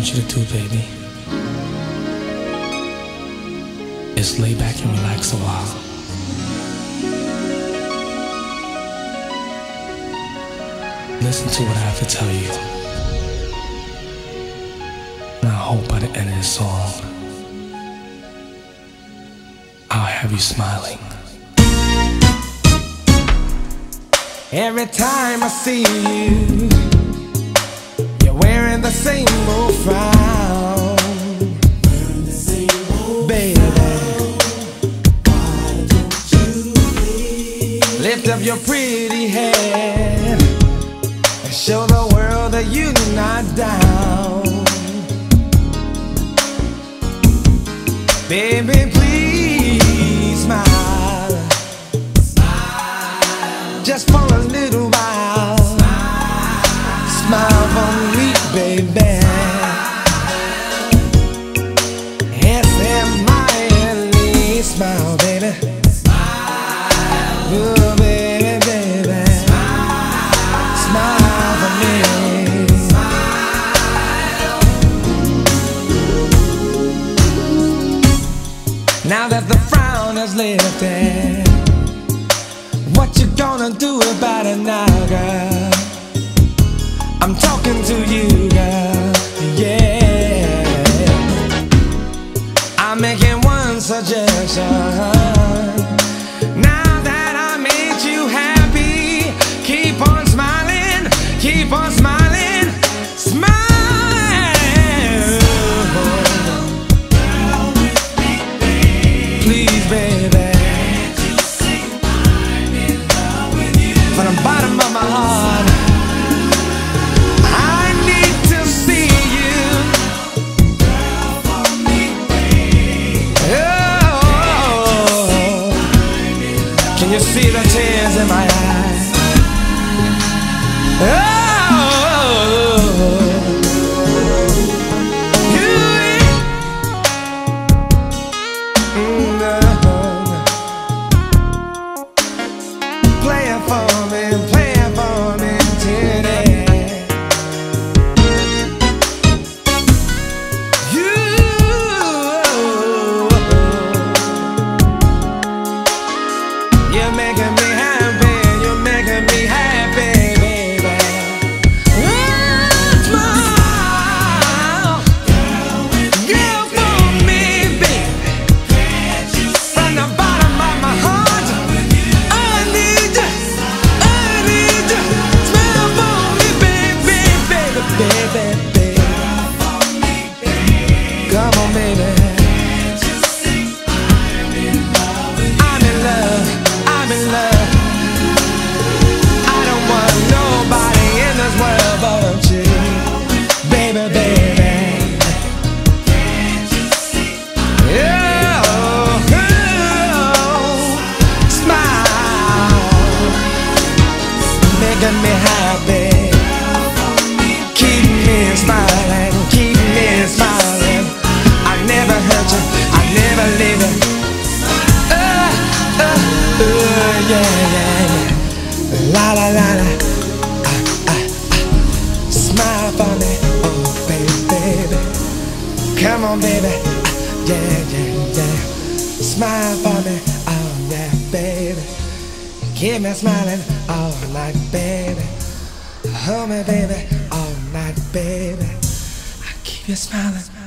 want you to do, baby, is lay back and relax a while. Listen to what I have to tell you. And I hope by the end of this song, I'll have you smiling. Every time I see you, the same old frown. Baby, lift up your pretty head and show the world that you're not down. Baby, please that the frown has lifted, what you gonna do about it now, girl? I'm talking to you, girl. Yeah. I'm making one suggestion. Tears in my eyes? Oh, Come on, baby. Ah, yeah, yeah, yeah. Smile for me, oh yeah, baby. Keep me smiling all night, baby. Hold me, baby, all night, baby. I keep you smiling.